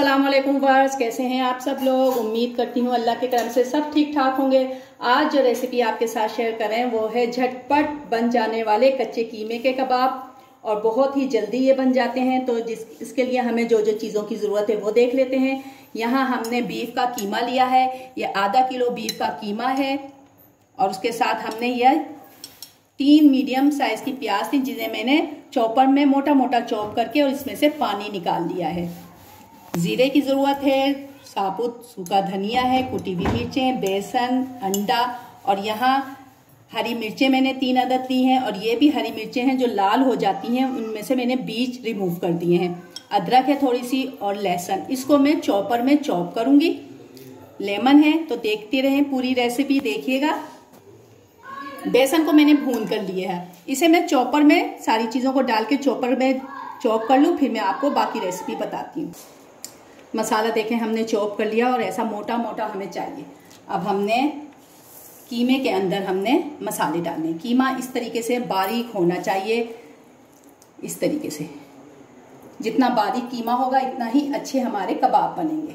अस्सलाम वालेकुम वर्स कैसे हैं आप सब लोग? उम्मीद करती हूँ अल्लाह के करम से सब ठीक ठाक होंगे। आज जो रेसिपी आपके साथ शेयर कर वो है झटपट बन जाने वाले कच्चे कीमे के कबाब। और बहुत ही जल्दी ये बन जाते हैं तो जिस, इसके लिए हमें जो जो चीज़ों की ज़रूरत है, वो देख लेते हैं। यहाँ हमने बीफ का कीमा लिया है, ये आधा किलो बीफ का कीमा है। और उसके साथ हमने यह तीन मीडियम साइज़ की प्याज थी, जिन्हें मैंने चॉपर में मोटा मोटा चॉप करके और इसमें से पानी निकाल लिया है। ज़ीरे की ज़रूरत है, साबुत, सूखा धनिया है, कुटी हुई मिर्चें, बेसन, अंडा और यहाँ हरी मिर्चें मैंने तीन अदद ली हैं और ये भी हरी मिर्चें हैं जो लाल हो जाती हैं, उनमें से मैंने बीज रिमूव कर दिए हैं। अदरक है थोड़ी सी और लहसुन। इसको मैं चॉपर में चॉप करूँगी। लेमन है तो देखते रहें, पूरी रेसिपी देखिएगा। बेसन को मैंने भून कर लिया है। इसे मैं चॉपर में सारी चीज़ों को डाल के चॉपर में चॉप कर लूँ, फिर मैं आपको बाकी रेसिपी बताती हूँ। मसाला देखें, हमने चॉप कर लिया और ऐसा मोटा मोटा हमें चाहिए। अब हमने कीमे के अंदर हमने मसाले डालने कीमा इस तरीके से बारीक होना चाहिए। इस तरीके से। जितना बारीक कीमा होगा, इतना ही अच्छे हमारे कबाब बनेंगे।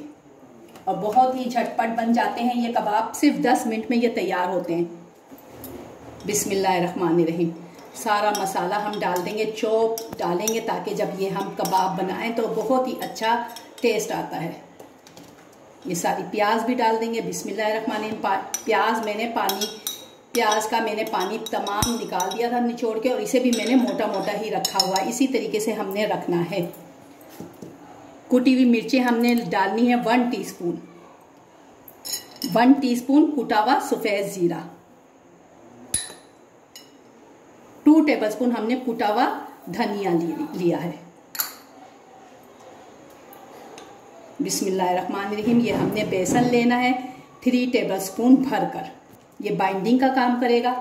और बहुत ही झटपट बन जाते हैं ये कबाब। सिर्फ़ 10 मिनट में ये तैयार होते हैं। बिस्मिल्लाहिर्रहमानिर्रहीम। सारा मसाला हम डाल देंगे, चौप डालेंगे ताकि जब ये हम कबाब बनाएँ तो बहुत ही अच्छा टेस्ट आता है। ये सारी प्याज भी डाल देंगे। बिस्मिल्लाहिर्रहमानिर्रहीम। प्याज मैंने पानी, प्याज का मैंने पानी तमाम निकाल दिया था निचोड़ के और इसे भी मैंने मोटा मोटा ही रखा हुआ है। इसी तरीके से हमने रखना है। कुटी हुई मिर्चें हमने डालनी है वन टीस्पून। वन टीस्पून कुटा हुआ सफ़ेद ज़ीरा। टू टेबलस्पून हमने कुटा हुआ धनिया लिया है। बिस्मिल्लाहिर्रहमानिर्रहीम, ये हमने बेसन लेना है थ्री टेबलस्पून भरकर। ये बाइंडिंग का काम करेगा।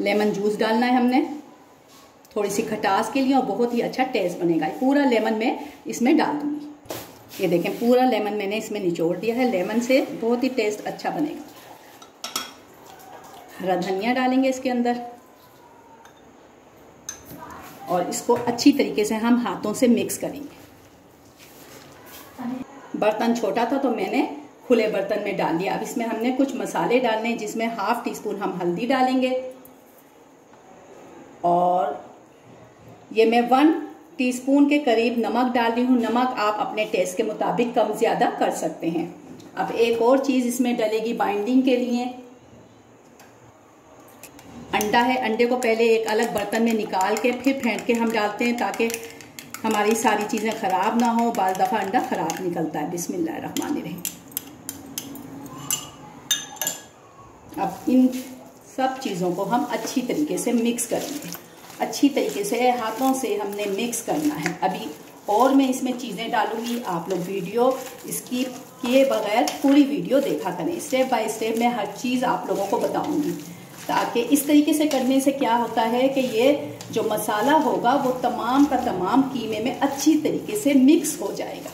लेमन जूस डालना है हमने। थोड़ी सी खटास के लिए और बहुत ही अच्छा टेस्ट बनेगा। पूरा लेमन में इसमें डाल दूँगी। ये देखें, पूरा लेमन मैंने इसमें निचोड़ दिया है। लेमन से बहुत ही टेस्ट अच्छा बनेगा। हरा धनिया डालेंगे इसके अंदर। और इसको अच्छी तरीके से हम हाथों से मिक्स करेंगे। बर्तन छोटा था तो मैंने खुले बर्तन में डाल दिया। अब इसमें हमने कुछ मसाले डालने हैं, जिसमें हाफ़ टी स्पून हम हल्दी डालेंगे। और ये मैं वन टीस्पून के करीब नमक डाल रही हूँ। नमक आप अपने टेस्ट के मुताबिक कम ज़्यादा कर सकते हैं। अब एक और चीज़ इसमें डलेगी बाइंडिंग के लिए। अंडा है, अंडे को पहले एक अलग बर्तन में निकाल के फिर फेंट के हम डालते हैं ताकि हमारी सारी चीज़ें ख़राब ना हो, बाल दफ़ा अंडा ख़राब निकलता है। बिस्मिल्लाह रहमान रहीम अब इन सब चीज़ों को हम अच्छी तरीके से मिक्स करेंगे। अच्छी तरीके से हाथों से हमने मिक्स करना है। अभी और मैं इसमें चीज़ें डालूँगी, आप लोग वीडियो इसकी किए बगैर पूरी वीडियो देखा करें। स्टेप बाय स्टेप मैं हर चीज़ आप लोगों को बताऊँगी। ताकि इस तरीके से करने से क्या होता है कि ये जो मसाला होगा, वो तमाम का तमाम कीमे में अच्छी तरीके से मिक्स हो जाएगा।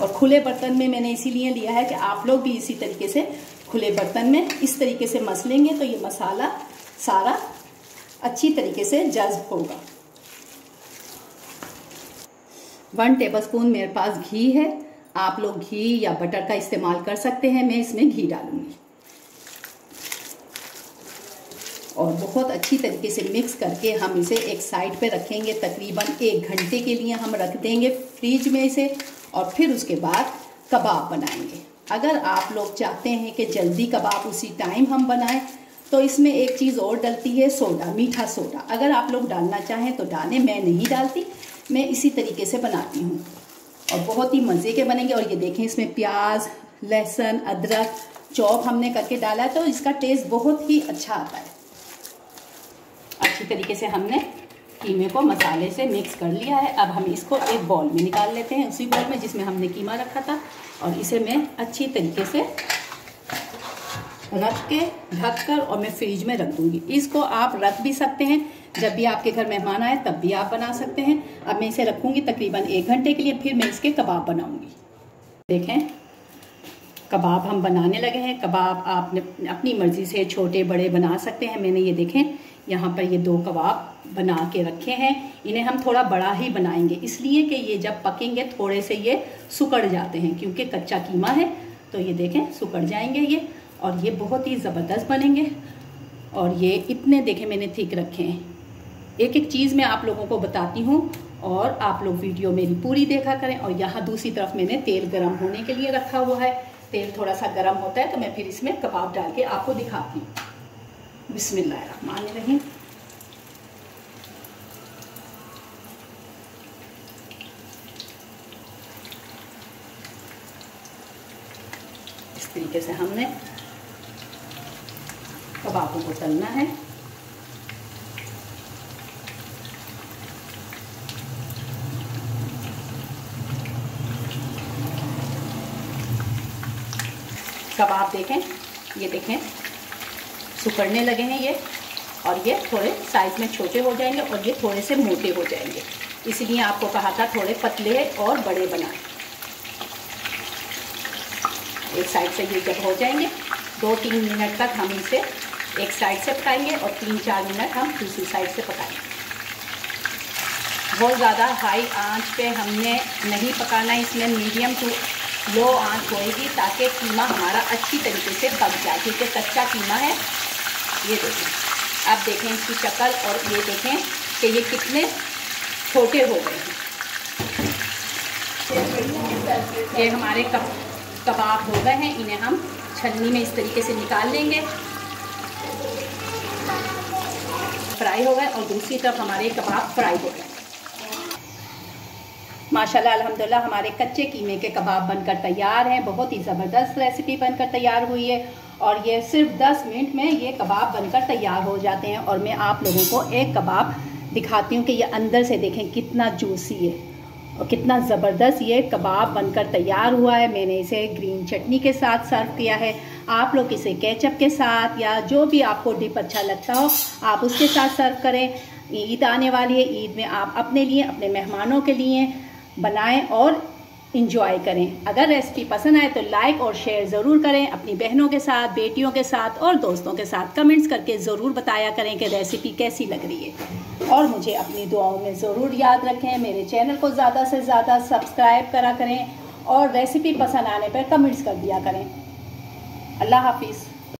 और खुले बर्तन में मैंने इसीलिए लिया है कि आप लोग भी इसी तरीके से खुले बर्तन में इस तरीके से मसलेंगे तो ये मसाला सारा अच्छी तरीके से जज्ब होगा। वन टेबलस्पून मेरे पास घी है। आप लोग घी या बटर का इस्तेमाल कर सकते हैं, मैं इसमें घी डालूँगी। और बहुत अच्छी तरीके से मिक्स करके हम इसे एक साइड पे रखेंगे। तकरीबन एक घंटे के लिए हम रख देंगे फ्रिज में इसे और फिर उसके बाद कबाब बनाएँगे। अगर आप लोग चाहते हैं कि जल्दी कबाब उसी टाइम हम बनाएँ तो इसमें एक चीज़ और डलती है, सोडा, मीठा सोडा। अगर आप लोग डालना चाहें तो डालें, मैं नहीं डालती, मैं इसी तरीके से बनाती हूँ। और बहुत ही मज़े के बनेंगे। और ये देखें, इसमें प्याज, लहसुन, अदरक, चौप हमने करके डाला है तो इसका टेस्ट बहुत ही अच्छा आता है। अच्छी तरीके से हमने कीमे को मसाले से मिक्स कर लिया है। अब हम इसको एक बॉल में निकाल लेते हैं उसी बॉल में जिसमें हमने कीमा रखा था। और इसे मैं अच्छी तरीके से रख के, ढक कर और मैं फ्रिज में रख दूँगी। इसको आप रख भी सकते हैं। जब भी आपके घर मेहमान आए, तब भी आप बना सकते हैं। अब मैं इसे रखूँगी तकरीबन एक घंटे के लिए, फिर मैं इसके कबाब बनाऊँगी। देखें, कबाब हम बनाने लगे हैं। कबाब आप अपनी मर्ज़ी से छोटे, बड़े बना सकते हैं। मैंने ये देखें यहाँ पर ये दो कबाब बना के रखे हैं। इन्हें हम थोड़ा बड़ा ही बनाएँगे। इसलिए कि ये जब पकेंगे, थोड़े से ये सुकड़ जाते हैं, क्योंकि कच्चा कीमा है तो ये देखें, सुकड़ जाएँगे ये, और ये बहुत ही ज़बरदस्त बनेंगे। और ये इतने देखें मैंने ठीक रखे हैं। एक एक चीज़ मैं आप लोगों को बताती हूँ, और आप लोग वीडियो मेरी पूरी देखा करें। और यहाँ दूसरी तरफ़ मैंने तेल गर्म होने के लिए रखा हुआ है। तेल थोड़ा सा गर्म होता है तो मैं फिर इसमें कबाब डाल के आपको दिखाती हूँ। बिस्मिल्लाह रहीम इस तरीके से हमने कबाबों को तलना है। कबाब देखें ये देखें। सुकड़ने लगे हैं ये, और ये थोड़े साइज़ में छोटे हो जाएँगे और ये थोड़े से मोटे हो जाएँगे। इसलिए आपको कहा था थोड़े पतले और बड़े बनाएँ एक साइड से ये जब हो जाएँगे, दो तीन मिनट तक हम इसे एक साइड से पकाएँगे और तीन चार मिनट हम दूसरी साइड से पकाएँगे। बहुत ज़्यादा हाई आँच पे हमने नहीं पकाना इसमें मीडियम टू लो आँच होएगी ताकि कीमा हमारा अच्छी तरीके से पक जाए, क्योंकि कच्चा कीमा है ये देखें अब देखें इसकी शक्ल और ये देखें कि ये कितने छोटे हो गए हैं। ये हमारे कप कबाब हो गए हैं। इन्हें हम छन्नी में इस तरीके से निकाल लेंगे। फ्राई हो गए और दूसरी तरफ़ हमारे कबाब फ्राई हो गए। माशाल्लाह अल्हम्दुलिल्लाह हमारे कच्चे कीमे के कबाब बनकर तैयार हैं। बहुत ही ज़बरदस्त रेसिपी बनकर तैयार हुई है। और ये सिर्फ़ 10 मिनट में ये कबाब बनकर तैयार हो जाते हैं और मैं आप लोगों को एक कबाब दिखाती हूँ कि ये अंदर से देखें कितना जूसी है और कितना ज़बरदस्त ये कबाब बनकर तैयार हुआ है। मैंने इसे ग्रीन चटनी के साथ सर्व किया है। आप लोग इसे केचप के साथ या जो भी आपको डिप अच्छा लगता हो, आप उसके साथ सर्व करें। ईद आने वाली है। ईद में आप अपने लिए, अपने मेहमानों के लिए बनाएँ और इंजॉय करें। अगर रेसिपी पसंद आए तो लाइक और शेयर ज़रूर करें। अपनी बहनों के साथ, बेटियों के साथ और दोस्तों के साथ कमेंट्स करके ज़रूर बताया करें कि रेसिपी कैसी लग रही है। और मुझे अपनी दुआओं में ज़रूर याद रखें। मेरे चैनल को ज़्यादा से ज़्यादा सब्सक्राइब करा करें और रेसिपी पसंद आने पर कमेंट्स कर दिया करें। अल्लाह हाफिज़।